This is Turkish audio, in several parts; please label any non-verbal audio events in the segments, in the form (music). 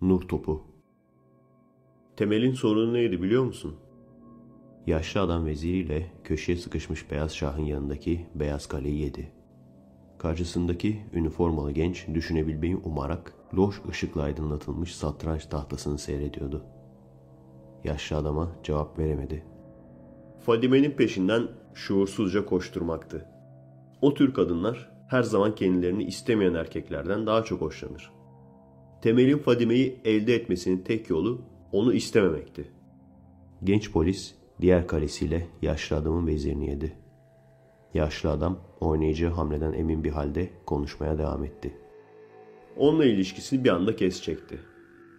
Nur topu. Temel'in sorunu neydi biliyor musun? Yaşlı adam veziriyle köşeye sıkışmış Beyaz Şah'ın yanındaki Beyaz Kale'yi yedi. Karşısındaki üniformalı genç düşünebilmeyi umarak loş ışıkla aydınlatılmış satranç tahtasını seyrediyordu. Yaşlı adama cevap veremedi. Fadime'nin peşinden şuursuzca koşturmaktı. O tür kadınlar her zaman kendilerini istemeyen erkeklerden daha çok hoşlanır. Temel'in Fadime'yi elde etmesinin tek yolu onu istememekti. Genç polis diğer kalesiyle yaşlı adamın vezirini yedi. Yaşlı adam oynayacağı hamleden emin bir halde konuşmaya devam etti. Onunla ilişkisini bir anda kesecekti.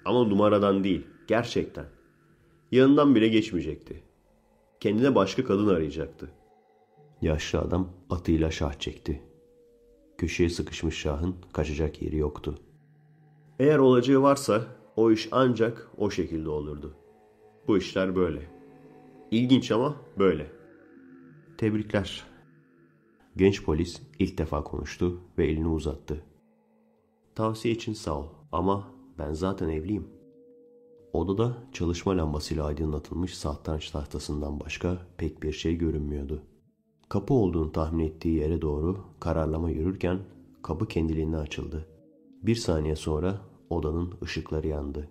Ama numaradan değil, gerçekten. Yanından bile geçmeyecekti. Kendine başka kadın arayacaktı. Yaşlı adam atıyla şah çekti. Köşeye sıkışmış şahın kaçacak yeri yoktu. Eğer olacağı varsa o iş ancak o şekilde olurdu. Bu işler böyle. İlginç ama böyle. Tebrikler. Genç polis ilk defa konuştu ve elini uzattı. Tavsiye için sağ ol ama ben zaten evliyim. Odada çalışma lambasıyla aydınlatılmış satranç tahtasından başka pek bir şey görünmüyordu. Kapı olduğunu tahmin ettiği yere doğru kararlama yürürken kapı kendiliğinden açıldı. Bir saniye sonra odanın ışıkları yandı.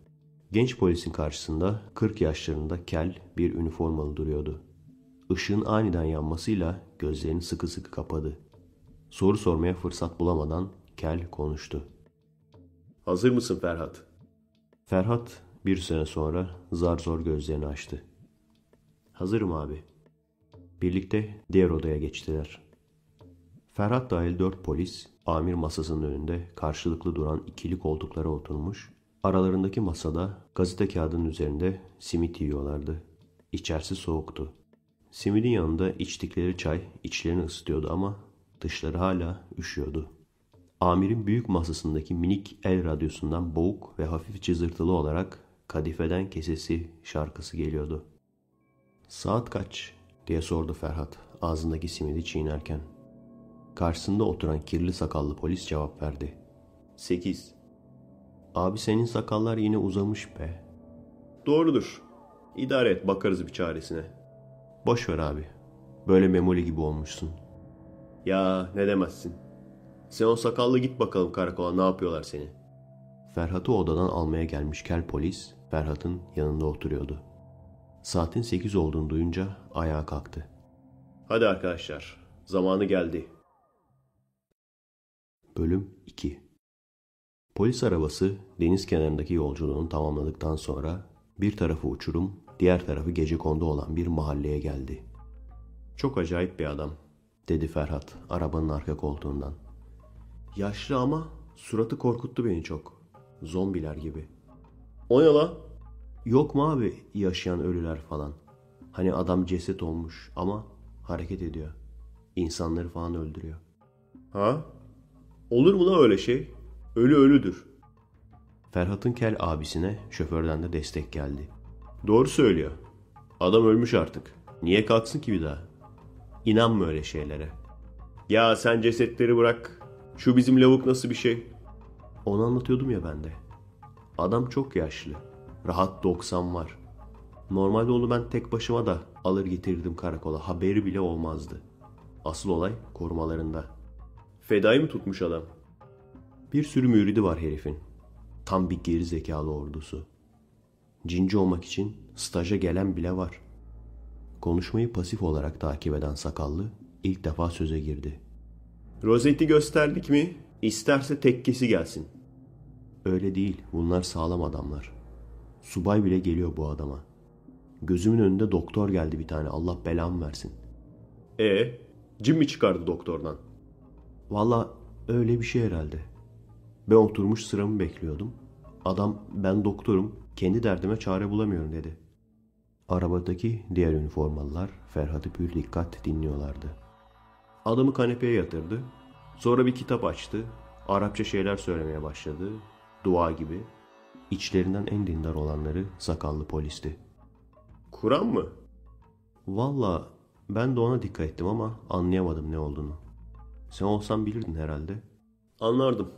Genç polisin karşısında 40 yaşlarında kel bir üniformalı duruyordu. Işığın aniden yanmasıyla gözlerini sıkı sıkı kapadı. Soru sormaya fırsat bulamadan kel konuştu. Hazır mısın Ferhat? Ferhat bir sene sonra zar zor gözlerini açtı. Hazırım abi. Birlikte diğer odaya geçtiler. Ferhat dahil dört polis amir masasının önünde karşılıklı duran ikili koltuklara oturmuş, aralarındaki masada gazete kağıdının üzerinde simit yiyorlardı. İçerisi soğuktu. Simidin yanında içtikleri çay içlerini ısıtıyordu ama dışları hala üşüyordu. Amirin büyük masasındaki minik el radyosundan boğuk ve hafif cızırtılı olarak kadifeden kesesi şarkısı geliyordu. Saat kaç diye sordu Ferhat ağzındaki simidi çiğnerken. Karşısında oturan kirli sakallı polis cevap verdi. Sekiz. Abi senin sakallar yine uzamış be. Doğrudur. İdare et bakarız bir çaresine. Boş ver abi. Böyle memoli gibi olmuşsun. Ya ne demezsin. Sen o sakallı git bakalım karakola ne yapıyorlar seni. Ferhat'ı odadan almaya gelmiş kel polis Ferhat'ın yanında oturuyordu. Saatin sekiz olduğunu duyunca ayağa kalktı. Hadi arkadaşlar zamanı geldi. Bölüm 2 Polis arabası deniz kenarındaki yolculuğunu tamamladıktan sonra bir tarafı uçurum, diğer tarafı gece kondu olan bir mahalleye geldi. Çok acayip bir adam, dedi Ferhat arabanın arka koltuğundan. Yaşlı ama suratı korkuttu beni çok. Zombiler gibi. O ne la? Yok mu abi yaşayan ölüler falan? Hani adam ceset olmuş ama hareket ediyor. İnsanları falan öldürüyor. Ha? Olur mu la öyle şey? Ölü ölüdür. Ferhat'ın kel abisine şoförden de destek geldi. Doğru söylüyor. Adam ölmüş artık. Niye kalksın ki bir daha? İnanma öyle şeylere. Ya sen cesetleri bırak. Şu bizim lavuk nasıl bir şey? Onu anlatıyordum ya ben de. Adam çok yaşlı. Rahat 90 var. Normalde onu ben tek başıma da alır getirirdim karakola. Haberi bile olmazdı. Asıl olay korumalarında. Fedayı mı tutmuş adam? Bir sürü müridi var herifin. Tam bir geri zekalı ordusu. Cinci olmak için staja gelen bile var. Konuşmayı pasif olarak takip eden sakallı ilk defa söze girdi. Rozeti gösterdik mi? İsterse tekkesi gelsin. Öyle değil. Bunlar sağlam adamlar. Subay bile geliyor bu adama. Gözümün önünde doktor geldi bir tane. Allah belamı versin. E, cin mi çıkardı doktordan? Valla öyle bir şey herhalde. Ben oturmuş sıramı bekliyordum. Adam ben doktorum, kendi derdime çare bulamıyorum dedi. Arabadaki diğer üniformalılar Ferhat'ı pür dikkat dinliyorlardı. Adamı kanepeye yatırdı. Sonra bir kitap açtı. Arapça şeyler söylemeye başladı. Dua gibi. İçlerinden en dindar olanları sakallı polisti. Kur'an mı? Valla ben de ona dikkat ettim ama anlayamadım ne olduğunu. Sen olsan bilirdin herhalde. Anlardım.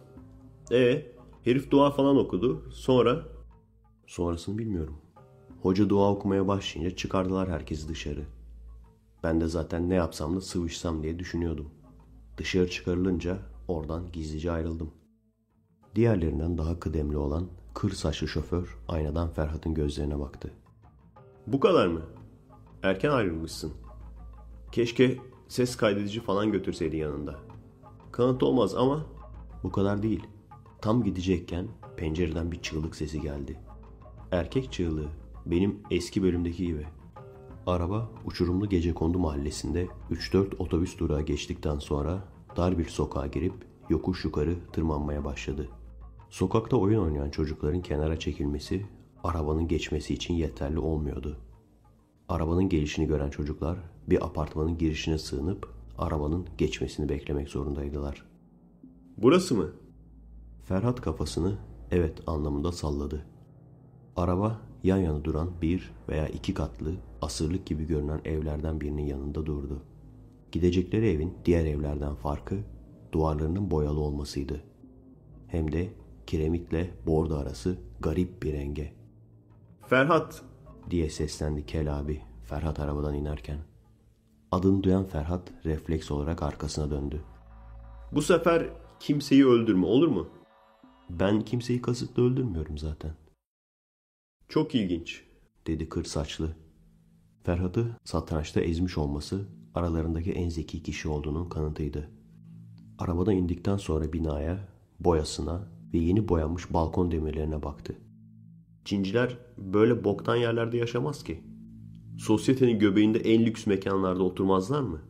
E herif dua falan okudu. Sonra Sonrasını bilmiyorum. Hoca dua okumaya başlayınca çıkardılar herkesi dışarı. Ben de zaten ne yapsam da sıvışsam diye düşünüyordum. Dışarı çıkarılınca oradan gizlice ayrıldım. Diğerlerinden daha kıdemli olan kır saçlı şoför aynadan Ferhat'ın gözlerine baktı. Bu kadar mı? Erken ayrılmışsın. Keşke ses kaydedici falan götürseydin yanında. Kanıt olmaz ama bu kadar değil. Tam gidecekken pencereden bir çığlık sesi geldi. Erkek çığlığı benim eski bölümdeki gibi. Araba uçurumlu gece kondu mahallesinde 3-4 otobüs durağı geçtikten sonra dar bir sokağa girip yokuş yukarı tırmanmaya başladı. Sokakta oyun oynayan çocukların kenara çekilmesi arabanın geçmesi için yeterli olmuyordu. Arabanın gelişini gören çocuklar bir apartmanın girişine sığınıp arabanın geçmesini beklemek zorundaydılar. Burası mı? Ferhat kafasını evet anlamında salladı. Araba yan yana duran bir veya iki katlı asırlık gibi görünen evlerden birinin yanında durdu. Gidecekleri evin diğer evlerden farkı duvarlarının boyalı olmasıydı. Hem de kiremitle bordo arası garip bir renge. Ferhat diye seslendi Kel abi Ferhat arabadan inerken. Adını duyan Ferhat refleks olarak arkasına döndü. Bu sefer kimseyi öldürme olur mu? Ben kimseyi kasıtlı öldürmüyorum zaten. Çok ilginç dedi kır saçlı. Ferhat'ı satrançta ezmiş olması aralarındaki en zeki kişi olduğunun kanıtıydı. Arabadan indikten sonra binaya, boyasına ve yeni boyanmış balkon demirlerine baktı. Cinciler böyle boktan yerlerde yaşamaz ki. Sosyetenin göbeğinde en lüks mekanlarda oturmazlar mı?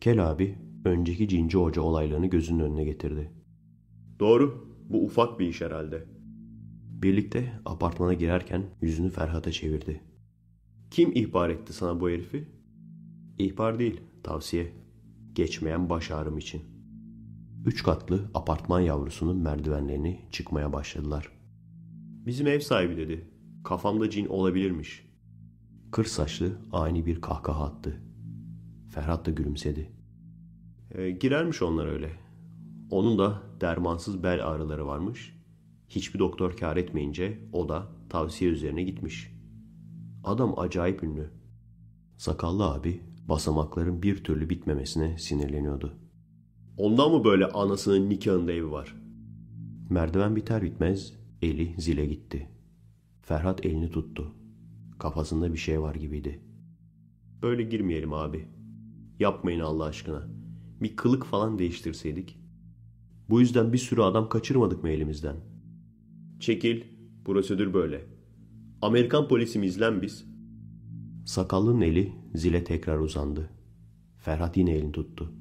Kel abi önceki cinci hoca olaylarını gözünün önüne getirdi. Doğru. Bu ufak bir iş herhalde. Birlikte apartmana girerken yüzünü Ferhat'a çevirdi. Kim ihbar etti sana bu herifi? İhbar değil, tavsiye. Geçmeyen baş ağrım için. Üç katlı apartman yavrusunun merdivenlerini çıkmaya başladılar. Bizim ev sahibi dedi. Kafamda cin olabilirmiş. Kır saçlı ani bir kahkaha attı. Ferhat da gülümsedi. E, girermiş onlar öyle. Onun da dermansız bel ağrıları varmış. Hiçbir doktor kar etmeyince o da tavsiye üzerine gitmiş. Adam acayip ünlü. Sakallı abi basamakların bir türlü bitmemesine sinirleniyordu. Ondan mı böyle anasının nikahında evi var? Merdiven biter bitmez eli zile gitti. Ferhat elini tuttu. Kafasında bir şey var gibiydi. Böyle girmeyelim abi. Yapmayın Allah aşkına. Bir kılık falan değiştirseydik. Bu yüzden bir sürü adam kaçırmadık mı elimizden? Çekil. Prosedür böyle. Amerikan polisi miyiz lan biz? Sakallının eli zile tekrar uzandı. Ferhat yine elini tuttu.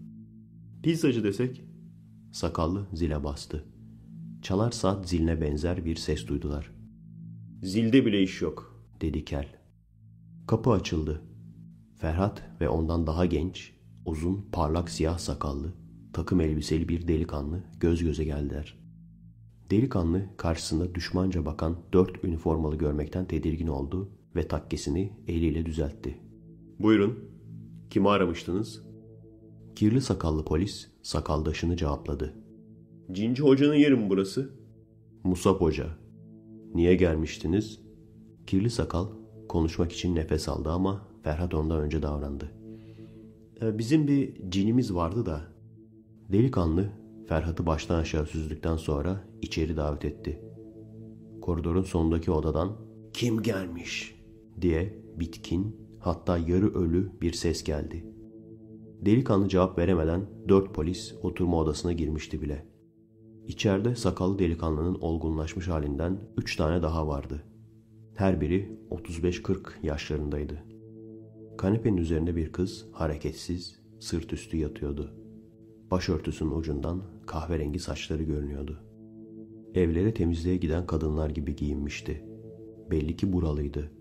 Pizzacı desek? Sakallı zile bastı. Çalar saat ziline benzer bir ses duydular. Zilde bile iş yok, dedi Kel. Kapı açıldı. Ferhat ve ondan daha genç, uzun, parlak siyah sakallı, takım elbiseli bir delikanlı göz göze geldiler. Delikanlı karşısında düşmanca bakan dört üniformalı görmekten tedirgin oldu ve takkesini eliyle düzeltti. Buyurun. Kimi aramıştınız? Kirli sakallı polis sakaldaşını cevapladı. Cinci hocanın yeri mi burası? Musab hoca. Niye gelmiştiniz? Kirli sakal konuşmak için nefes aldı ama Ferhat ondan önce davrandı. E, bizim bir cinimiz vardı da. Delikanlı Ferhat'ı baştan aşağı süzdükten sonra içeri davet etti. Koridorun sonundaki odadan kim gelmiş diye bitkin hatta yarı ölü bir ses geldi. Delikanlı cevap veremeden dört polis oturma odasına girmişti bile. İçeride sakallı delikanlının olgunlaşmış halinden üç tane daha vardı. Her biri 35-40 yaşlarındaydı. Kanepenin üzerinde bir kız hareketsiz, sırt üstü yatıyordu. Başörtüsünün ucundan kahverengi saçları görünüyordu. Evlere temizliğe giden kadınlar gibi giyinmişti. Belli ki buralıydı.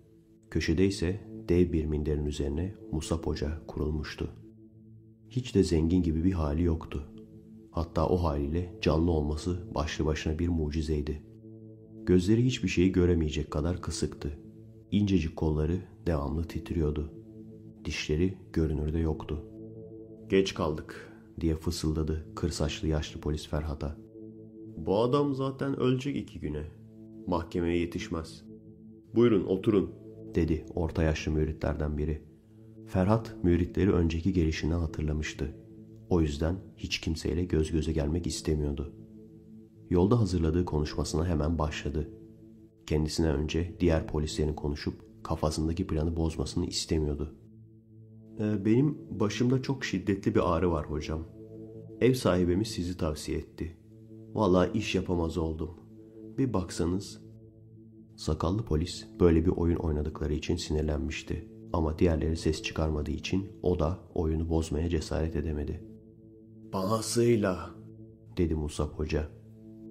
Köşede ise dev bir minderin üzerine Musab Hoca kurulmuştu. Hiç de zengin gibi bir hali yoktu. Hatta o haliyle canlı olması başlı başına bir mucizeydi. Gözleri hiçbir şeyi göremeyecek kadar kısıktı. İncecik kolları devamlı titriyordu. Dişleri görünürde yoktu. Geç kaldık diye fısıldadı kır saçlı yaşlı polis Ferhat'a. Bu adam zaten ölecek iki güne. Mahkemeye yetişmez. Buyurun oturun dedi orta yaşlı müritlerden biri. Ferhat müritleri önceki gelişinden hatırlamıştı. O yüzden hiç kimseyle göz göze gelmek istemiyordu. Yolda hazırladığı konuşmasına hemen başladı. Kendisine önce diğer polislerin konuşup kafasındaki planı bozmasını istemiyordu. Ee, benim başımda çok şiddetli bir ağrı var hocam. Ev sahibimiz sizi tavsiye etti. Vallahi iş yapamaz oldum. Bir baksanız. Sakallı polis böyle bir oyun oynadıkları için sinirlenmişti. Ama diğerleri ses çıkarmadığı için o da oyunu bozmaya cesaret edemedi. Bahasıyla dedi Musab Hoca.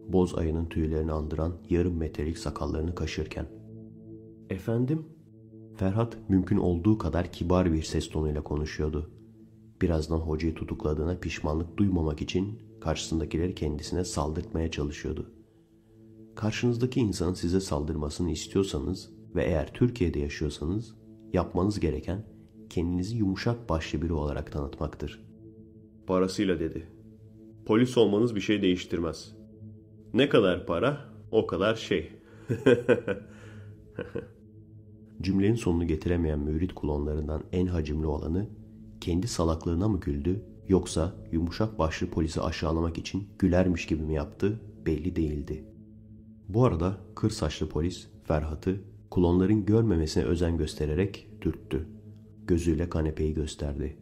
Boz ayının tüylerini andıran yarım metrelik sakallarını kaşırken. Efendim? Ferhat mümkün olduğu kadar kibar bir ses tonuyla konuşuyordu. Birazdan hocayı tutukladığına pişmanlık duymamak için karşısındakileri kendisine saldırtmaya çalışıyordu. Karşınızdaki insanın size saldırmasını istiyorsanız ve eğer Türkiye'de yaşıyorsanız yapmanız gereken kendinizi yumuşak başlı biri olarak tanıtmaktır. Parasıyla dedi. Polis olmanız bir şey değiştirmez. Ne kadar para o kadar şey. (laughs) Cümlenin sonunu getiremeyen mürit kulonlarından en hacimli olanı kendi salaklığına mı güldü yoksa yumuşak başlı polisi aşağılamak için gülermiş gibi mi yaptı belli değildi. Bu arada kır saçlı polis Ferhat'ı kulonların görmemesine özen göstererek dürttü. Gözüyle kanepeyi gösterdi.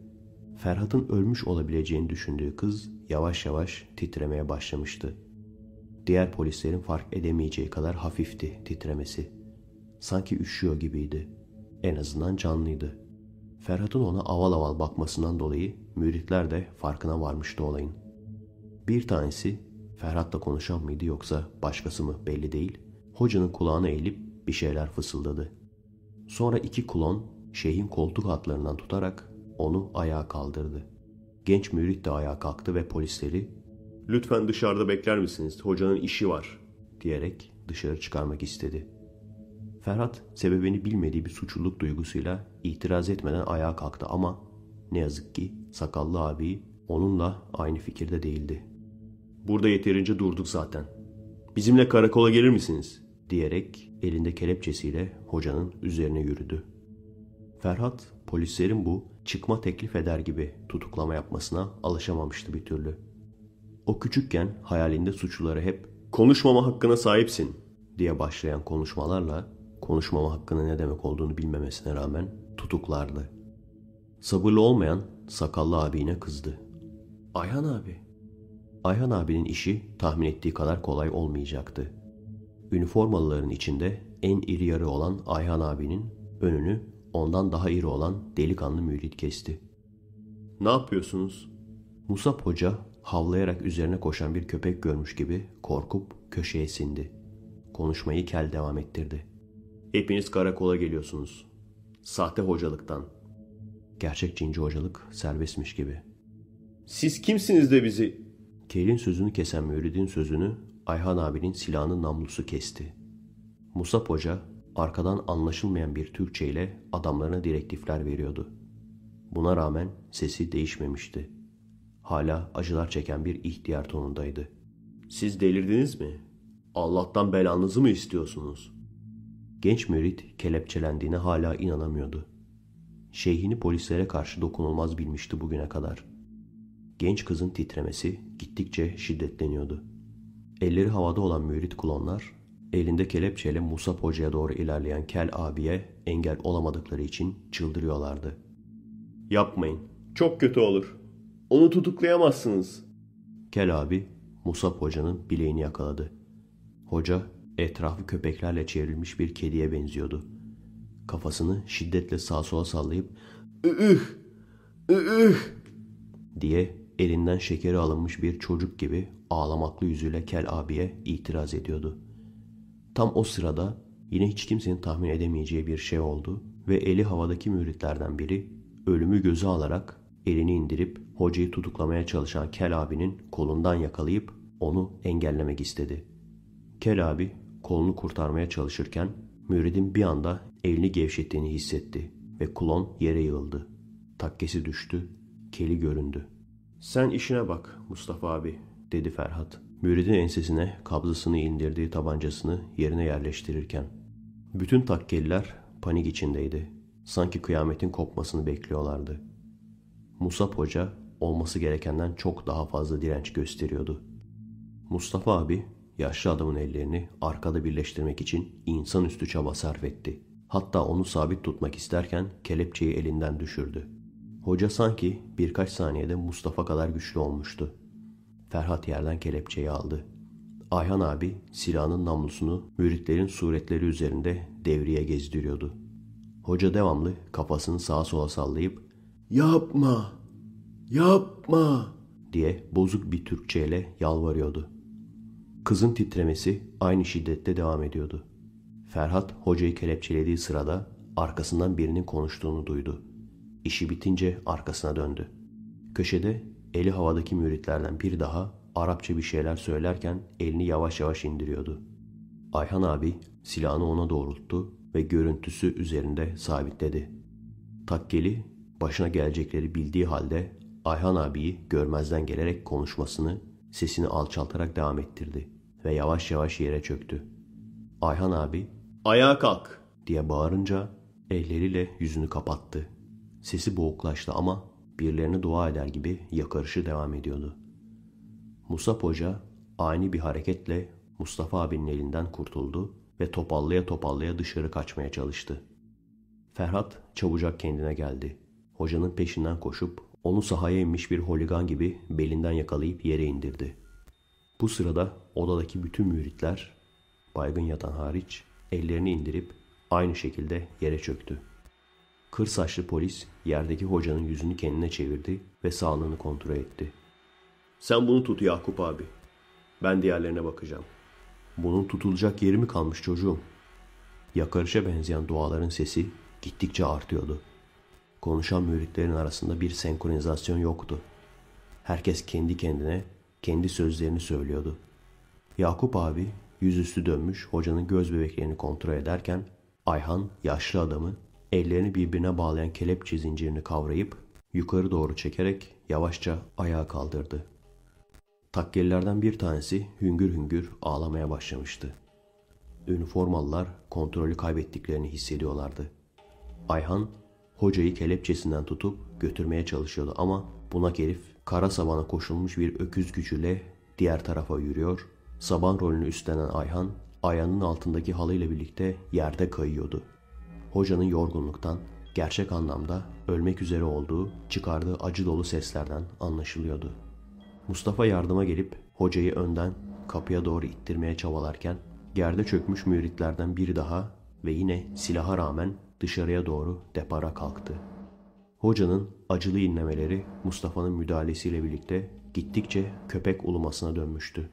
Ferhat'ın ölmüş olabileceğini düşündüğü kız yavaş yavaş titremeye başlamıştı. Diğer polislerin fark edemeyeceği kadar hafifti titremesi. Sanki üşüyor gibiydi. En azından canlıydı. Ferhat'ın ona aval aval bakmasından dolayı müritler de farkına varmıştı olayın. Bir tanesi Ferhat'la konuşan mıydı yoksa başkası mı belli değil. Hocanın kulağına eğilip bir şeyler fısıldadı. Sonra iki kulon şeyhin koltuk altlarından tutarak onu ayağa kaldırdı. Genç mürit de ayağa kalktı ve polisleri ''Lütfen dışarıda bekler misiniz? Hocanın işi var.'' diyerek dışarı çıkarmak istedi. Ferhat sebebini bilmediği bir suçluluk duygusuyla itiraz etmeden ayağa kalktı ama ne yazık ki sakallı abi onunla aynı fikirde değildi. Burada yeterince durduk zaten. Bizimle karakola gelir misiniz? diyerek elinde kelepçesiyle hocanın üzerine yürüdü. Ferhat polislerin bu çıkma teklif eder gibi tutuklama yapmasına alışamamıştı bir türlü. O küçükken hayalinde suçluları hep konuşmama hakkına sahipsin diye başlayan konuşmalarla konuşmama hakkının ne demek olduğunu bilmemesine rağmen tutuklardı. Sabırlı olmayan sakallı abine kızdı. Ayhan abi. Ayhan abinin işi tahmin ettiği kadar kolay olmayacaktı. Üniformalıların içinde en iri yarı olan Ayhan abinin önünü ondan daha iri olan delikanlı mürit kesti. Ne yapıyorsunuz? Musab Hoca havlayarak üzerine koşan bir köpek görmüş gibi korkup köşeye sindi. Konuşmayı kel devam ettirdi. Hepiniz karakola geliyorsunuz. Sahte hocalıktan. Gerçek cinci hocalık serbestmiş gibi. Siz kimsiniz de bizi? Kel'in sözünü kesen müridin sözünü Ayhan abinin silahının namlusu kesti. Musab Hoca arkadan anlaşılmayan bir Türkçe ile adamlarına direktifler veriyordu. Buna rağmen sesi değişmemişti. Hala acılar çeken bir ihtiyar tonundaydı. Siz delirdiniz mi? Allah'tan belanızı mı istiyorsunuz? Genç mürit kelepçelendiğine hala inanamıyordu. Şeyhini polislere karşı dokunulmaz bilmişti bugüne kadar. Genç kızın titremesi gittikçe şiddetleniyordu. Elleri havada olan mürit klonlar, elinde kelepçeyle Musab Hoca'ya doğru ilerleyen Kel abiye engel olamadıkları için çıldırıyorlardı. Yapmayın, çok kötü olur. Onu tutuklayamazsınız. Kel abi Musab Hoca'nın bileğini yakaladı. Hoca etrafı köpeklerle çevrilmiş bir kediye benziyordu. Kafasını şiddetle sağa sola sallayıp ''Üh! Üh!'' diye elinden şekeri alınmış bir çocuk gibi ağlamaklı yüzüyle Kel abiye itiraz ediyordu. Tam o sırada yine hiç kimsenin tahmin edemeyeceği bir şey oldu ve eli havadaki müritlerden biri ölümü göze alarak elini indirip hocayı tutuklamaya çalışan Kel abinin kolundan yakalayıp onu engellemek istedi. Kel abi kolunu kurtarmaya çalışırken müridin bir anda elini gevşettiğini hissetti ve klon yere yığıldı. Takkesi düştü, keli göründü. Sen işine bak Mustafa abi dedi Ferhat. Müridin ensesine kabzasını indirdiği tabancasını yerine yerleştirirken. Bütün takkeliler panik içindeydi. Sanki kıyametin kopmasını bekliyorlardı. Musab Hoca olması gerekenden çok daha fazla direnç gösteriyordu. Mustafa abi yaşlı adamın ellerini arkada birleştirmek için insanüstü çaba sarf etti. Hatta onu sabit tutmak isterken kelepçeyi elinden düşürdü. Hoca sanki birkaç saniyede Mustafa kadar güçlü olmuştu. Ferhat yerden kelepçeyi aldı. Ayhan abi silahının namlusunu müritlerin suretleri üzerinde devriye gezdiriyordu. Hoca devamlı kafasını sağa sola sallayıp ''Yapma! Yapma!'' diye bozuk bir Türkçeyle yalvarıyordu. Kızın titremesi aynı şiddette devam ediyordu. Ferhat hocayı kelepçelediği sırada arkasından birinin konuştuğunu duydu. İşi bitince arkasına döndü. Köşede eli havadaki müritlerden bir daha Arapça bir şeyler söylerken elini yavaş yavaş indiriyordu. Ayhan abi silahını ona doğrulttu ve görüntüsü üzerinde sabitledi. Takkeli başına gelecekleri bildiği halde Ayhan abiyi görmezden gelerek konuşmasını, sesini alçaltarak devam ettirdi ve yavaş yavaş yere çöktü. Ayhan abi ayağa kalk diye bağırınca elleriyle yüzünü kapattı. Sesi boğuklaştı ama birilerine dua eder gibi yakarışı devam ediyordu. Musab Hoca ani bir hareketle Mustafa abinin elinden kurtuldu ve topallaya topallaya dışarı kaçmaya çalıştı. Ferhat çabucak kendine geldi. Hocanın peşinden koşup onu sahaya inmiş bir holigan gibi belinden yakalayıp yere indirdi. Bu sırada odadaki bütün müritler, baygın yatan hariç, ellerini indirip aynı şekilde yere çöktü. Kır saçlı polis yerdeki hocanın yüzünü kendine çevirdi ve sağlığını kontrol etti. Sen bunu tut Yakup abi. Ben diğerlerine bakacağım. Bunun tutulacak yeri mi kalmış çocuğum? Yakarışa benzeyen duaların sesi gittikçe artıyordu. Konuşan müritlerin arasında bir senkronizasyon yoktu. Herkes kendi kendine kendi sözlerini söylüyordu. Yakup abi yüzüstü dönmüş hocanın göz bebeklerini kontrol ederken Ayhan yaşlı adamı ellerini birbirine bağlayan kelepçe zincirini kavrayıp yukarı doğru çekerek yavaşça ayağa kaldırdı. Takkelilerden bir tanesi hüngür hüngür ağlamaya başlamıştı. Üniformalılar kontrolü kaybettiklerini hissediyorlardı. Ayhan hocayı kelepçesinden tutup götürmeye çalışıyordu ama bunak herif kara sabana koşulmuş bir öküz gücüyle diğer tarafa yürüyor. Saban rolünü üstlenen Ayhan ayağının altındaki halıyla birlikte yerde kayıyordu. Hocanın yorgunluktan gerçek anlamda ölmek üzere olduğu çıkardığı acı dolu seslerden anlaşılıyordu. Mustafa yardıma gelip hocayı önden kapıya doğru ittirmeye çabalarken yerde çökmüş müritlerden biri daha ve yine silaha rağmen dışarıya doğru depara kalktı. Hocanın acılı inlemeleri Mustafa'nın müdahalesiyle birlikte gittikçe köpek ulumasına dönmüştü.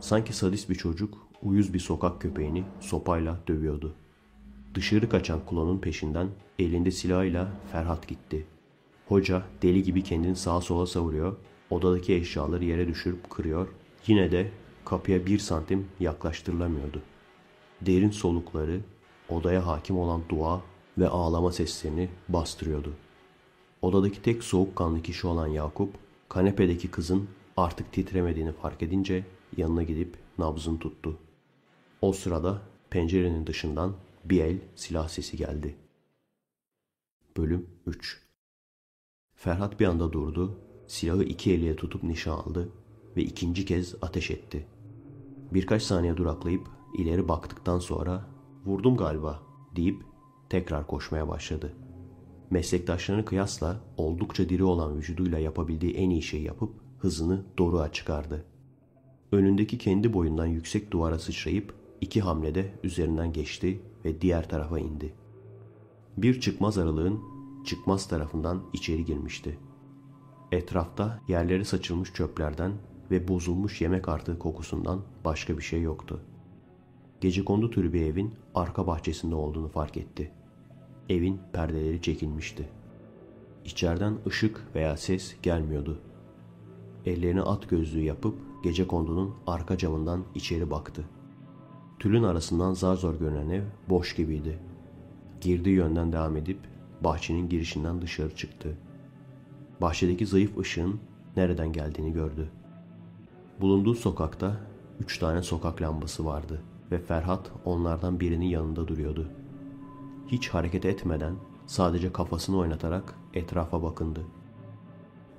Sanki sadist bir çocuk uyuz bir sokak köpeğini sopayla dövüyordu. Dışarı kaçan kulonun peşinden elinde silahıyla Ferhat gitti. Hoca deli gibi kendini sağa sola savuruyor Odadaki eşyaları yere düşürüp kırıyor. Yine de kapıya bir santim yaklaştırılamıyordu. Derin solukları odaya hakim olan dua ve ağlama seslerini bastırıyordu. Odadaki tek soğukkanlı kişi olan Yakup, kanepedeki kızın artık titremediğini fark edince yanına gidip nabzını tuttu. O sırada pencerenin dışından bir el silah sesi geldi. Bölüm 3 Ferhat bir anda durdu Silahı iki eliyle tutup nişan aldı ve ikinci kez ateş etti. Birkaç saniye duraklayıp ileri baktıktan sonra vurdum galiba deyip tekrar koşmaya başladı. Meslektaşlarına kıyasla oldukça diri olan vücuduyla yapabildiği en iyi şeyi yapıp hızını doruğa çıkardı. Önündeki kendi boyundan yüksek duvara sıçrayıp iki hamlede üzerinden geçti ve diğer tarafa indi. Bir çıkmaz aralığın çıkmaz tarafından içeri girmişti. Etrafta yerleri saçılmış çöplerden ve bozulmuş yemek artığı kokusundan başka bir şey yoktu. Gecekondu türü bir evin arka bahçesinde olduğunu fark etti. Evin perdeleri çekilmişti. İçeriden ışık veya ses gelmiyordu. Ellerini at gözlüğü yapıp gece kondunun arka camından içeri baktı. Tülün arasından zar zor görünen ev boş gibiydi. Girdiği yönden devam edip bahçenin girişinden dışarı çıktı bahçedeki zayıf ışığın nereden geldiğini gördü. Bulunduğu sokakta üç tane sokak lambası vardı ve Ferhat onlardan birinin yanında duruyordu. Hiç hareket etmeden sadece kafasını oynatarak etrafa bakındı.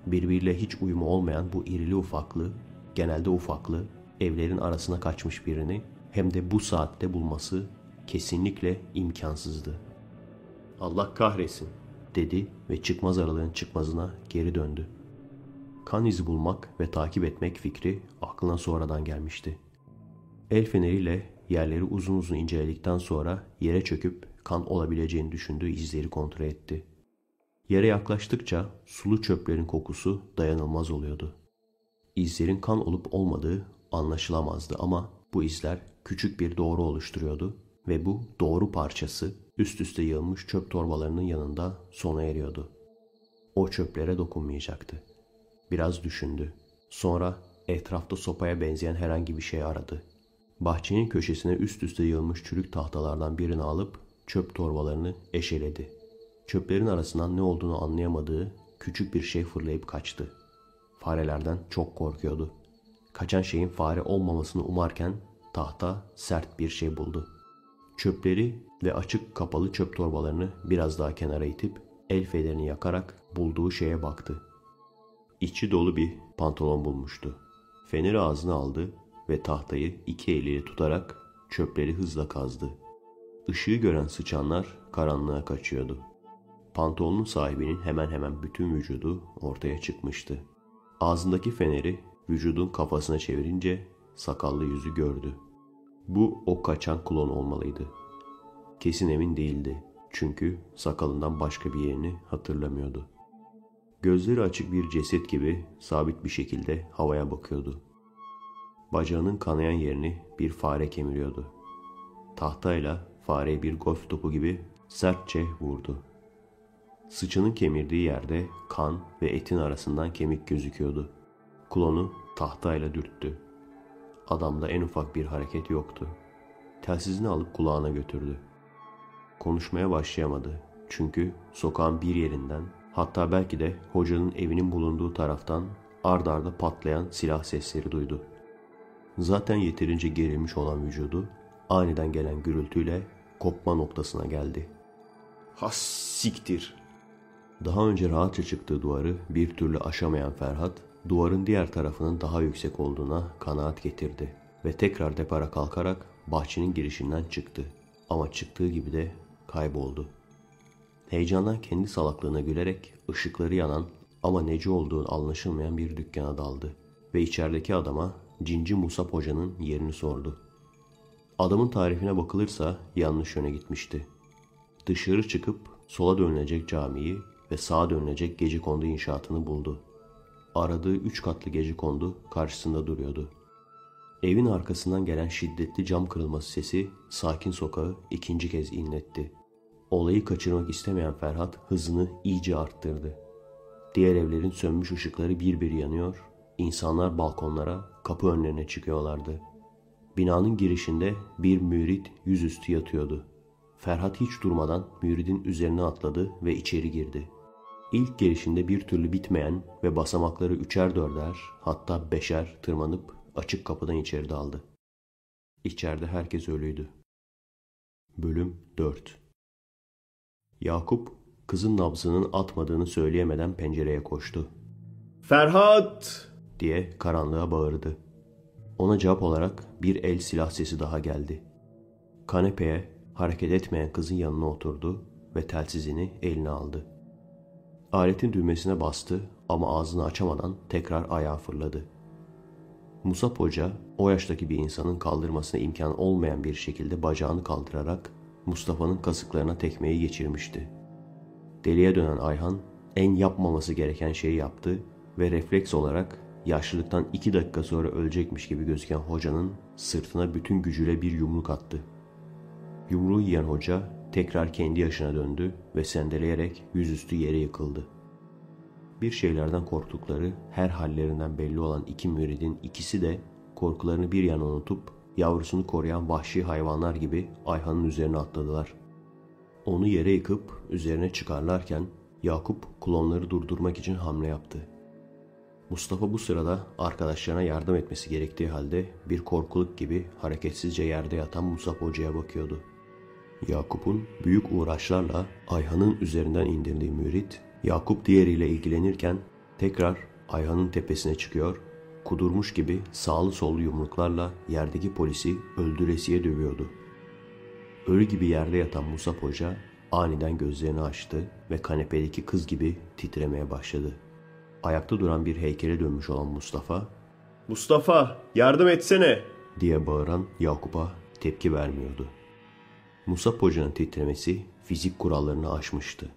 Birbiriyle hiç uyumu olmayan bu irili ufaklı, genelde ufaklı, evlerin arasına kaçmış birini hem de bu saatte bulması kesinlikle imkansızdı. Allah kahretsin dedi ve çıkmaz aralığın çıkmazına geri döndü. Kan izi bulmak ve takip etmek fikri aklına sonradan gelmişti. El feneriyle yerleri uzun uzun inceledikten sonra yere çöküp kan olabileceğini düşündüğü izleri kontrol etti. Yere yaklaştıkça sulu çöplerin kokusu dayanılmaz oluyordu. İzlerin kan olup olmadığı anlaşılamazdı ama bu izler küçük bir doğru oluşturuyordu ve bu doğru parçası üst üste yığılmış çöp torbalarının yanında sona eriyordu. O çöplere dokunmayacaktı. Biraz düşündü. Sonra etrafta sopaya benzeyen herhangi bir şey aradı. Bahçenin köşesine üst üste yığılmış çürük tahtalardan birini alıp çöp torbalarını eşeledi. Çöplerin arasından ne olduğunu anlayamadığı küçük bir şey fırlayıp kaçtı. Farelerden çok korkuyordu. Kaçan şeyin fare olmamasını umarken tahta sert bir şey buldu. Çöpleri ve açık kapalı çöp torbalarını biraz daha kenara itip el fenerini yakarak bulduğu şeye baktı. İçi dolu bir pantolon bulmuştu. Feneri ağzına aldı ve tahtayı iki eliyle tutarak çöpleri hızla kazdı. Işığı gören sıçanlar karanlığa kaçıyordu. Pantolonun sahibinin hemen hemen bütün vücudu ortaya çıkmıştı. Ağzındaki feneri vücudun kafasına çevirince sakallı yüzü gördü. Bu o kaçan klon olmalıydı. Kesin emin değildi. Çünkü sakalından başka bir yerini hatırlamıyordu. Gözleri açık bir ceset gibi sabit bir şekilde havaya bakıyordu. Bacağının kanayan yerini bir fare kemiriyordu. Tahtayla fareye bir golf topu gibi sertçe vurdu. Sıçının kemirdiği yerde kan ve etin arasından kemik gözüküyordu. Klonu tahtayla dürttü. Adamda en ufak bir hareket yoktu. Telsizini alıp kulağına götürdü. Konuşmaya başlayamadı. Çünkü sokağın bir yerinden hatta belki de hocanın evinin bulunduğu taraftan ard arda patlayan silah sesleri duydu. Zaten yeterince gerilmiş olan vücudu aniden gelen gürültüyle kopma noktasına geldi. Has siktir. Daha önce rahatça çıktığı duvarı bir türlü aşamayan Ferhat, duvarın diğer tarafının daha yüksek olduğuna kanaat getirdi ve tekrar depara kalkarak bahçenin girişinden çıktı. Ama çıktığı gibi de kayboldu. Heyecandan kendi salaklığına gülerek ışıkları yanan ama neci olduğu anlaşılmayan bir dükkana daldı ve içerideki adama Cinci Musab Hoca'nın yerini sordu. Adamın tarifine bakılırsa yanlış yöne gitmişti. Dışarı çıkıp sola dönülecek camiyi ve sağa dönülecek gece kondu inşaatını buldu. Aradığı üç katlı gece kondu karşısında duruyordu. Evin arkasından gelen şiddetli cam kırılması sesi sakin sokağı ikinci kez inletti. Olayı kaçırmak istemeyen Ferhat hızını iyice arttırdı. Diğer evlerin sönmüş ışıkları bir bir yanıyor, insanlar balkonlara, kapı önlerine çıkıyorlardı. Binanın girişinde bir mürit yüzüstü yatıyordu. Ferhat hiç durmadan müridin üzerine atladı ve içeri girdi. İlk gelişinde bir türlü bitmeyen ve basamakları üçer dörder hatta beşer tırmanıp açık kapıdan içeri daldı. İçeride herkes ölüydü. Bölüm 4 Yakup kızın nabzının atmadığını söyleyemeden pencereye koştu. Ferhat! Diye karanlığa bağırdı. Ona cevap olarak bir el silah sesi daha geldi. Kanepeye hareket etmeyen kızın yanına oturdu ve telsizini eline aldı. Aletin düğmesine bastı ama ağzını açamadan tekrar ayağa fırladı. Musab Hoca o yaştaki bir insanın kaldırmasına imkan olmayan bir şekilde bacağını kaldırarak Mustafa'nın kasıklarına tekmeyi geçirmişti. Deliye dönen Ayhan en yapmaması gereken şeyi yaptı ve refleks olarak yaşlılıktan iki dakika sonra ölecekmiş gibi gözüken hocanın sırtına bütün gücüyle bir yumruk attı. Yumruğu yiyen hoca tekrar kendi yaşına döndü ve sendeleyerek yüzüstü yere yıkıldı. Bir şeylerden korktukları her hallerinden belli olan iki müridin ikisi de korkularını bir yana unutup yavrusunu koruyan vahşi hayvanlar gibi Ayhan'ın üzerine atladılar. Onu yere yıkıp üzerine çıkarlarken Yakup klonları durdurmak için hamle yaptı. Mustafa bu sırada arkadaşlarına yardım etmesi gerektiği halde bir korkuluk gibi hareketsizce yerde yatan Musab Hoca'ya bakıyordu. Yakup'un büyük uğraşlarla Ayhan'ın üzerinden indirdiği mürit, Yakup diğeriyle ilgilenirken tekrar Ayhan'ın tepesine çıkıyor, kudurmuş gibi sağlı sollu yumruklarla yerdeki polisi öldüresiye dövüyordu. Ölü gibi yerde yatan Musab Hoca aniden gözlerini açtı ve kanepedeki kız gibi titremeye başladı. Ayakta duran bir heykele dönmüş olan Mustafa, ''Mustafa yardım etsene!'' diye bağıran Yakup'a tepki vermiyordu. Musab Hoca'nın titremesi fizik kurallarını aşmıştı.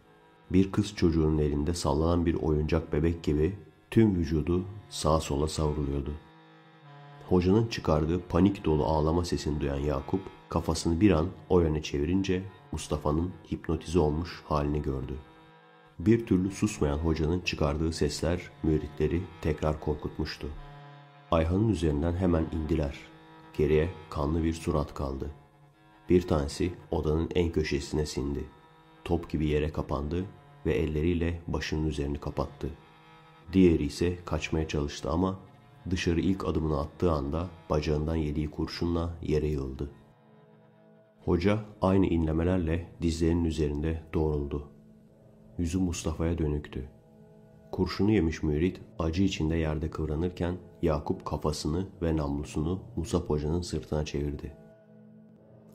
Bir kız çocuğunun elinde sallanan bir oyuncak bebek gibi tüm vücudu sağa sola savruluyordu. Hocanın çıkardığı panik dolu ağlama sesini duyan Yakup kafasını bir an o yöne çevirince Mustafa'nın hipnotize olmuş halini gördü. Bir türlü susmayan hocanın çıkardığı sesler müritleri tekrar korkutmuştu. Ayhan'ın üzerinden hemen indiler. Geriye kanlı bir surat kaldı. Bir tanesi odanın en köşesine sindi. Top gibi yere kapandı ve elleriyle başının üzerini kapattı. Diğeri ise kaçmaya çalıştı ama dışarı ilk adımını attığı anda bacağından yediği kurşunla yere yığıldı. Hoca aynı inlemelerle dizlerinin üzerinde doğruldu. Yüzü Mustafa'ya dönüktü. Kurşunu yemiş mürit acı içinde yerde kıvranırken Yakup kafasını ve namlusunu Musab Hoca'nın sırtına çevirdi.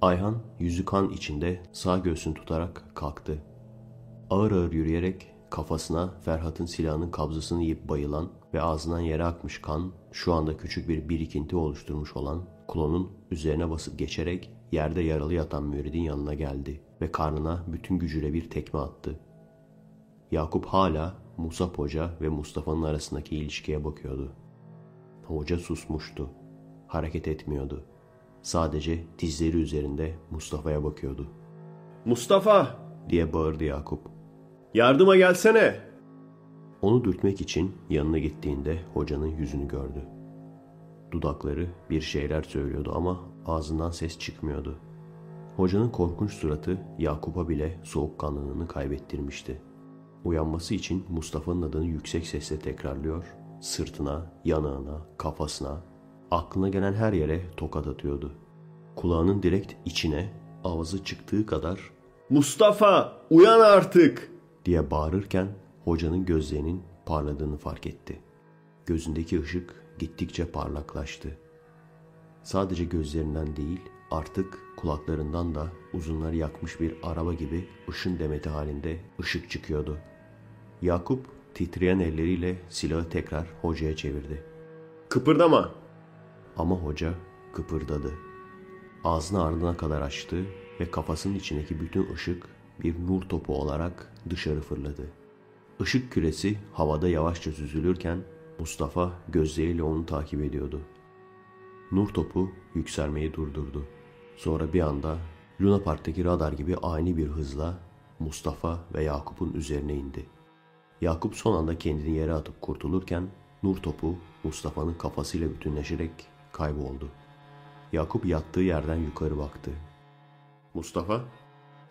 Ayhan yüzü kan içinde sağ göğsünü tutarak kalktı. Ağır ağır yürüyerek kafasına Ferhat'ın silahının kabzasını yiyip bayılan ve ağzından yere akmış kan şu anda küçük bir birikinti oluşturmuş olan klonun üzerine basıp geçerek yerde yaralı yatan müridin yanına geldi ve karnına bütün gücüyle bir tekme attı. Yakup hala Musab Hoca ve Mustafa'nın arasındaki ilişkiye bakıyordu. Hoca susmuştu. Hareket etmiyordu. Sadece dizleri üzerinde Mustafa'ya bakıyordu. Mustafa! diye bağırdı Yakup. Yardıma gelsene! Onu dürtmek için yanına gittiğinde hocanın yüzünü gördü. Dudakları bir şeyler söylüyordu ama ağzından ses çıkmıyordu. Hocanın korkunç suratı Yakup'a bile soğukkanlılığını kaybettirmişti. Uyanması için Mustafa'nın adını yüksek sesle tekrarlıyor, sırtına, yanağına, kafasına, aklına gelen her yere tokat atıyordu. Kulağının direkt içine, ağzı çıktığı kadar ''Mustafa uyan artık!'' diye bağırırken hocanın gözlerinin parladığını fark etti. Gözündeki ışık gittikçe parlaklaştı. Sadece gözlerinden değil, artık kulaklarından da uzunları yakmış bir araba gibi ışın demeti halinde ışık çıkıyordu. Yakup titreyen elleriyle silahı tekrar hocaya çevirdi. Kıpırdama! Ama hoca kıpırdadı. Ağzını ardına kadar açtı ve kafasının içindeki bütün ışık bir nur topu olarak dışarı fırladı. Işık küresi havada yavaşça süzülürken Mustafa gözleriyle onu takip ediyordu. Nur topu yükselmeyi durdurdu. Sonra bir anda Luna Park'taki radar gibi ani bir hızla Mustafa ve Yakup'un üzerine indi. Yakup son anda kendini yere atıp kurtulurken nur topu Mustafa'nın kafasıyla bütünleşerek kayboldu. Yakup yattığı yerden yukarı baktı. Mustafa,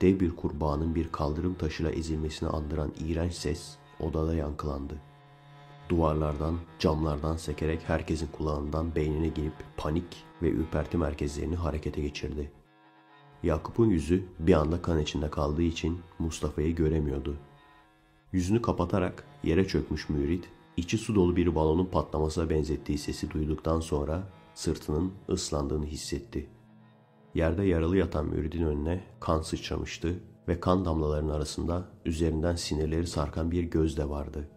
dev bir kurbağanın bir kaldırım taşıyla ezilmesini andıran iğrenç ses odada yankılandı. Duvarlardan, camlardan sekerek herkesin kulağından beynine girip panik ve ürperti merkezlerini harekete geçirdi. Yakup'un yüzü bir anda kan içinde kaldığı için Mustafa'yı göremiyordu. Yüzünü kapatarak yere çökmüş mürit, içi su dolu bir balonun patlamasına benzettiği sesi duyduktan sonra sırtının ıslandığını hissetti. Yerde yaralı yatan müridin önüne kan sıçramıştı ve kan damlalarının arasında üzerinden sinirleri sarkan bir göz de vardı.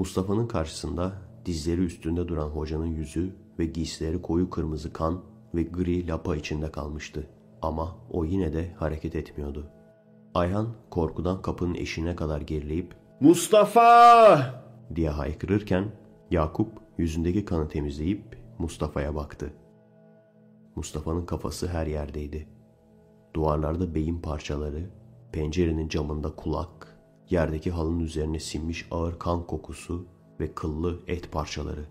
Mustafa'nın karşısında dizleri üstünde duran hocanın yüzü ve giysileri koyu kırmızı kan ve gri lapa içinde kalmıştı. Ama o yine de hareket etmiyordu. Ayhan korkudan kapının eşiğine kadar gerileyip ''Mustafa!'' diye haykırırken Yakup yüzündeki kanı temizleyip Mustafa'ya baktı. Mustafa'nın kafası her yerdeydi. Duvarlarda beyin parçaları, pencerenin camında kulak, yerdeki halının üzerine sinmiş ağır kan kokusu ve kıllı et parçaları.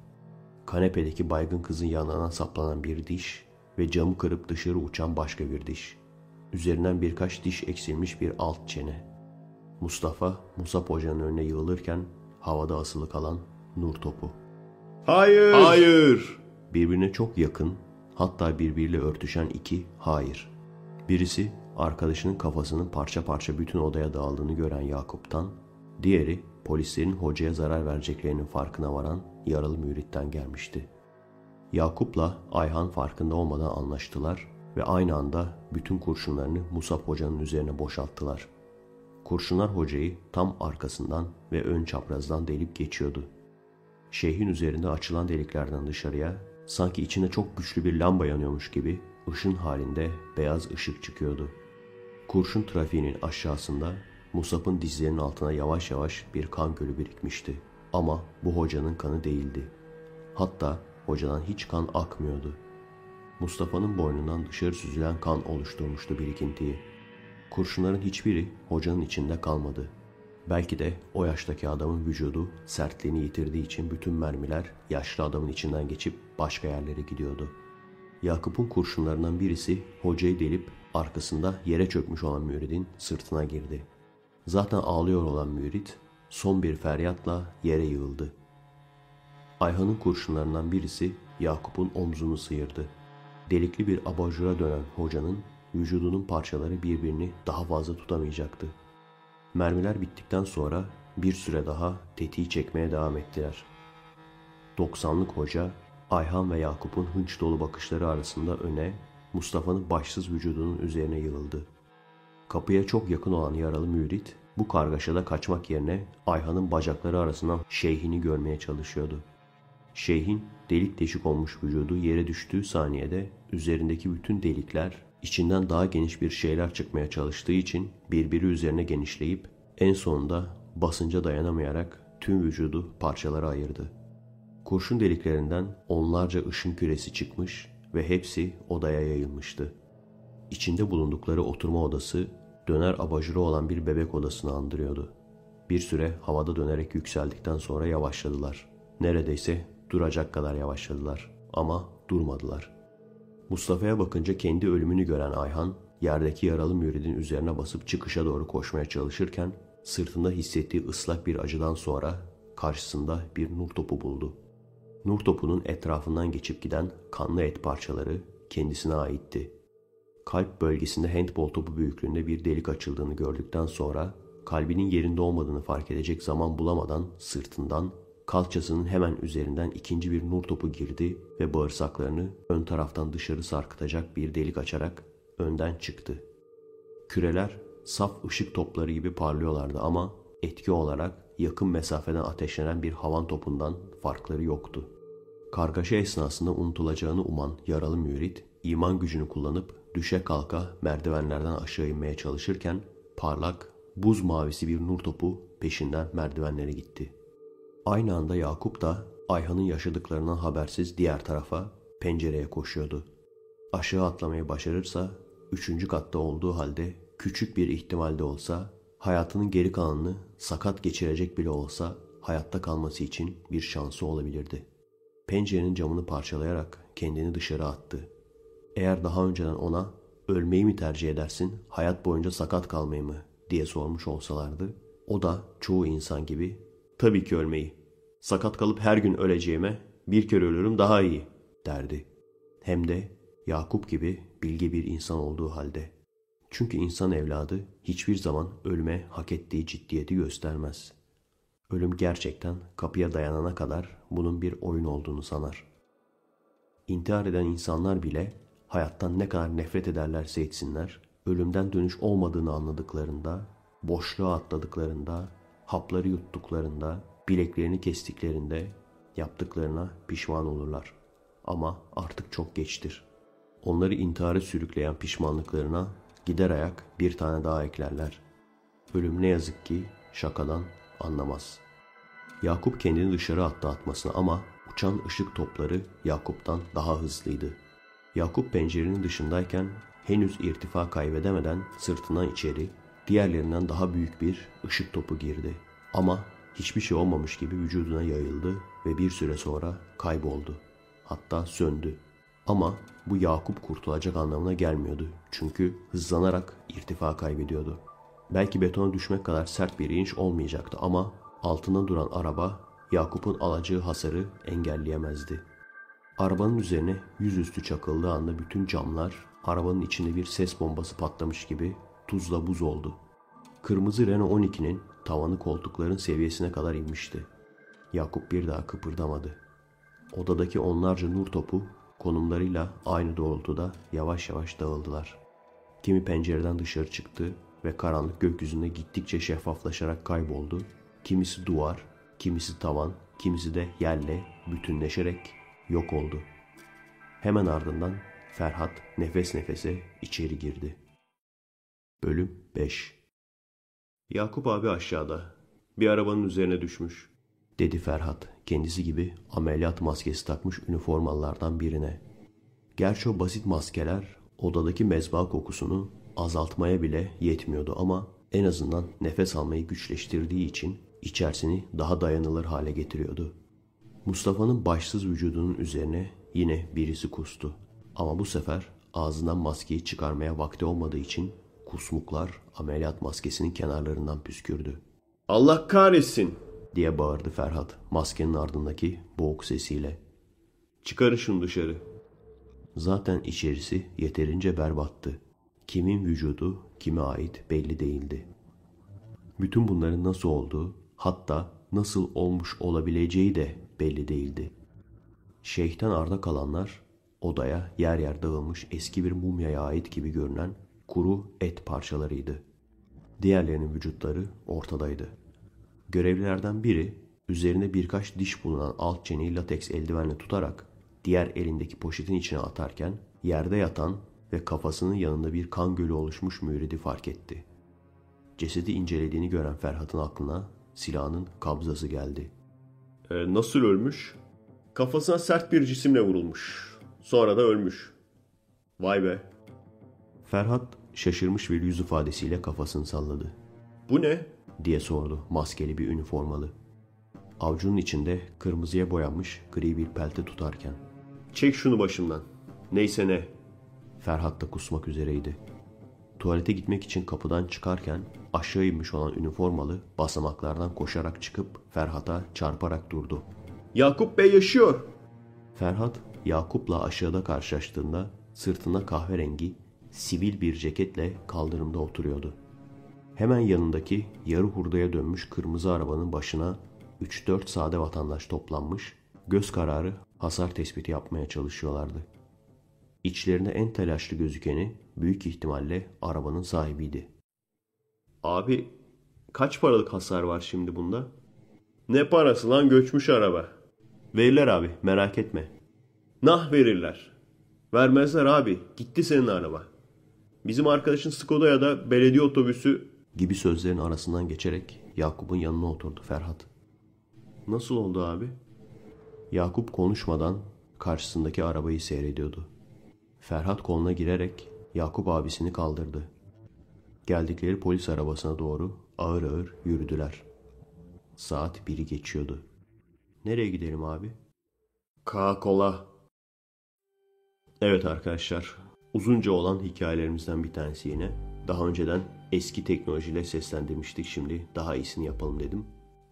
Kanepedeki baygın kızın yanına saplanan bir diş ve camı kırıp dışarı uçan başka bir diş. Üzerinden birkaç diş eksilmiş bir alt çene. Mustafa, Musab Hoca'nın önüne yığılırken havada asılı kalan nur topu. Hayır! Hayır! Birbirine çok yakın, hatta birbiriyle örtüşen iki hayır. Birisi arkadaşının kafasının parça parça bütün odaya dağıldığını gören Yakup'tan, diğeri polislerin hocaya zarar vereceklerinin farkına varan yaralı müritten gelmişti. Yakup'la Ayhan farkında olmadan anlaştılar ve aynı anda bütün kurşunlarını Musab hocanın üzerine boşalttılar. Kurşunlar hocayı tam arkasından ve ön çaprazdan delip geçiyordu. Şeyhin üzerinde açılan deliklerden dışarıya sanki içine çok güçlü bir lamba yanıyormuş gibi ışın halinde beyaz ışık çıkıyordu. Kurşun trafiğinin aşağısında Musab'ın dizlerinin altına yavaş yavaş bir kan gölü birikmişti. Ama bu hocanın kanı değildi. Hatta hocadan hiç kan akmıyordu. Mustafa'nın boynundan dışarı süzülen kan oluşturmuştu birikintiyi. Kurşunların hiçbiri hocanın içinde kalmadı. Belki de o yaştaki adamın vücudu sertliğini yitirdiği için bütün mermiler yaşlı adamın içinden geçip başka yerlere gidiyordu. Yakup'un kurşunlarından birisi hocayı delip arkasında yere çökmüş olan müridin sırtına girdi. Zaten ağlıyor olan mürit son bir feryatla yere yığıldı. Ayhan'ın kurşunlarından birisi Yakup'un omzunu sıyırdı. Delikli bir abajura dönen hocanın vücudunun parçaları birbirini daha fazla tutamayacaktı. Mermiler bittikten sonra bir süre daha tetiği çekmeye devam ettiler. 90'lık hoca Ayhan ve Yakup'un hınç dolu bakışları arasında öne, Mustafa'nın başsız vücudunun üzerine yığıldı. Kapıya çok yakın olan yaralı mürit bu kargaşada kaçmak yerine Ayhan'ın bacakları arasından şeyhini görmeye çalışıyordu. Şeyhin delik deşik olmuş vücudu yere düştüğü saniyede üzerindeki bütün delikler içinden daha geniş bir şeyler çıkmaya çalıştığı için birbiri üzerine genişleyip en sonunda basınca dayanamayarak tüm vücudu parçalara ayırdı. Kurşun deliklerinden onlarca ışın küresi çıkmış ve hepsi odaya yayılmıştı. İçinde bulundukları oturma odası döner abajuru olan bir bebek odasını andırıyordu. Bir süre havada dönerek yükseldikten sonra yavaşladılar. Neredeyse duracak kadar yavaşladılar ama durmadılar. Mustafa'ya bakınca kendi ölümünü gören Ayhan, yerdeki yaralı müridin üzerine basıp çıkışa doğru koşmaya çalışırken sırtında hissettiği ıslak bir acıdan sonra karşısında bir nur topu buldu. Nur topunun etrafından geçip giden kanlı et parçaları kendisine aitti. Kalp bölgesinde handball topu büyüklüğünde bir delik açıldığını gördükten sonra kalbinin yerinde olmadığını fark edecek zaman bulamadan sırtından kalçasının hemen üzerinden ikinci bir nur topu girdi ve bağırsaklarını ön taraftan dışarı sarkıtacak bir delik açarak önden çıktı. Küreler saf ışık topları gibi parlıyorlardı ama etki olarak yakın mesafeden ateşlenen bir havan topundan farkları yoktu. Kargaşa esnasında unutulacağını uman yaralı mürit iman gücünü kullanıp düşe kalka merdivenlerden aşağı inmeye çalışırken parlak, buz mavisi bir nur topu peşinden merdivenlere gitti. Aynı anda Yakup da Ayhan'ın yaşadıklarından habersiz diğer tarafa pencereye koşuyordu. Aşağı atlamayı başarırsa üçüncü katta olduğu halde küçük bir ihtimalde olsa hayatının geri kalanını sakat geçirecek bile olsa hayatta kalması için bir şansı olabilirdi. Pencerenin camını parçalayarak kendini dışarı attı. Eğer daha önceden ona ölmeyi mi tercih edersin, hayat boyunca sakat kalmayı mı diye sormuş olsalardı, o da çoğu insan gibi tabii ki ölmeyi. Sakat kalıp her gün öleceğime bir kere ölürüm daha iyi derdi. Hem de Yakup gibi bilgi bir insan olduğu halde. Çünkü insan evladı hiçbir zaman ölüme hak ettiği ciddiyeti göstermez. Ölüm gerçekten kapıya dayanana kadar bunun bir oyun olduğunu sanar. İntihar eden insanlar bile hayattan ne kadar nefret ederlerse etsinler, ölümden dönüş olmadığını anladıklarında, boşluğa atladıklarında, hapları yuttuklarında, bileklerini kestiklerinde yaptıklarına pişman olurlar. Ama artık çok geçtir. Onları intihara sürükleyen pişmanlıklarına gider ayak bir tane daha eklerler. Ölüm ne yazık ki şakadan anlamaz. Yakup kendini dışarı attı atmasına ama uçan ışık topları Yakup'tan daha hızlıydı. Yakup pencerenin dışındayken henüz irtifa kaybedemeden sırtından içeri diğerlerinden daha büyük bir ışık topu girdi. Ama hiçbir şey olmamış gibi vücuduna yayıldı ve bir süre sonra kayboldu. Hatta söndü. Ama bu Yakup kurtulacak anlamına gelmiyordu. Çünkü hızlanarak irtifa kaybediyordu. Belki betona düşmek kadar sert bir iniş olmayacaktı ama altında duran araba Yakup'un alacağı hasarı engelleyemezdi. Arabanın üzerine yüzüstü çakıldığı anda bütün camlar arabanın içinde bir ses bombası patlamış gibi tuzla buz oldu. Kırmızı Renault 12'nin tavanı koltukların seviyesine kadar inmişti. Yakup bir daha kıpırdamadı. Odadaki onlarca nur topu konumlarıyla aynı doğrultuda yavaş yavaş dağıldılar. Kimi pencereden dışarı çıktı ve karanlık gökyüzünde gittikçe şeffaflaşarak kayboldu. Kimisi duvar, kimisi tavan, kimisi de yerle bütünleşerek yok oldu. Hemen ardından Ferhat nefes nefese içeri girdi. Bölüm 5 Yakup abi aşağıda. Bir arabanın üzerine düşmüş. Dedi Ferhat kendisi gibi ameliyat maskesi takmış üniformalılardan birine. Gerçi o basit maskeler odadaki mezba kokusunu azaltmaya bile yetmiyordu ama en azından nefes almayı güçleştirdiği için içerisini daha dayanılır hale getiriyordu. Mustafa'nın başsız vücudunun üzerine yine birisi kustu. Ama bu sefer ağzından maskeyi çıkarmaya vakti olmadığı için kusmuklar ameliyat maskesinin kenarlarından püskürdü. Allah kahretsin diye bağırdı Ferhat maskenin ardındaki boğuk sesiyle. Çıkarın şunu dışarı. Zaten içerisi yeterince berbattı. Kimin vücudu kime ait belli değildi. Bütün bunların nasıl olduğu hatta nasıl olmuş olabileceği de belli değildi. Şeyhten arda kalanlar odaya yer yer dağılmış eski bir mumyaya ait gibi görünen kuru et parçalarıydı. Diğerlerinin vücutları ortadaydı. Görevlilerden biri üzerinde birkaç diş bulunan alt çeneyi lateks eldivenle tutarak diğer elindeki poşetin içine atarken yerde yatan ve kafasının yanında bir kan gölü oluşmuş müridi fark etti. Cesedi incelediğini gören Ferhat'ın aklına silahının kabzası geldi. E, nasıl ölmüş? Kafasına sert bir cisimle vurulmuş. Sonra da ölmüş. Vay be. Ferhat şaşırmış bir yüz ifadesiyle kafasını salladı. Bu ne? diye sordu maskeli bir üniformalı. Avcunun içinde kırmızıya boyanmış gri bir pelte tutarken. Çek şunu başımdan. Neyse ne. Ferhat da kusmak üzereydi. Tuvalete gitmek için kapıdan çıkarken aşağı inmiş olan üniformalı basamaklardan koşarak çıkıp Ferhat'a çarparak durdu. Yakup Bey yaşıyor. Ferhat Yakup'la aşağıda karşılaştığında sırtında kahverengi sivil bir ceketle kaldırımda oturuyordu. Hemen yanındaki yarı hurdaya dönmüş kırmızı arabanın başına 3-4 sade vatandaş toplanmış, göz kararı hasar tespiti yapmaya çalışıyorlardı. İçlerinde en telaşlı gözükeni büyük ihtimalle arabanın sahibiydi. Abi kaç paralık hasar var şimdi bunda? Ne parası lan göçmüş araba. Verirler abi merak etme. Nah verirler. Vermezler abi gitti senin araba. Bizim arkadaşın Skoda ya da belediye otobüsü gibi sözlerin arasından geçerek Yakup'un yanına oturdu Ferhat. Nasıl oldu abi? Yakup konuşmadan karşısındaki arabayı seyrediyordu. Ferhat koluna girerek Yakup abisini kaldırdı. Geldikleri polis arabasına doğru ağır ağır yürüdüler. Saat biri geçiyordu. Nereye gidelim abi? Karakola. Evet arkadaşlar, uzunca olan hikayelerimizden bir tanesi yine. Daha önceden eski teknolojiyle seslendirmiştik. Şimdi daha iyisini yapalım dedim.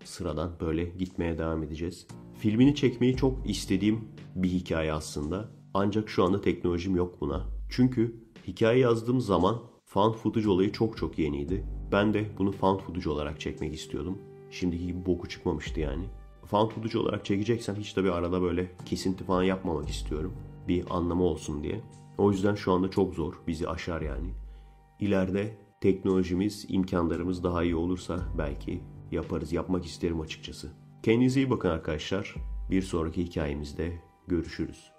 Sıradan böyle gitmeye devam edeceğiz. Filmini çekmeyi çok istediğim bir hikaye aslında. Ancak şu anda teknolojim yok buna. Çünkü hikaye yazdığım zaman fan footage olayı çok çok yeniydi. Ben de bunu fan footage olarak çekmek istiyordum. Şimdiki gibi boku çıkmamıştı yani. Fan footage olarak çekeceksen hiç bir arada böyle kesinti falan yapmamak istiyorum. Bir anlamı olsun diye. O yüzden şu anda çok zor. Bizi aşar yani. İleride teknolojimiz, imkanlarımız daha iyi olursa belki yaparız. Yapmak isterim açıkçası. Kendinize iyi bakın arkadaşlar. Bir sonraki hikayemizde görüşürüz.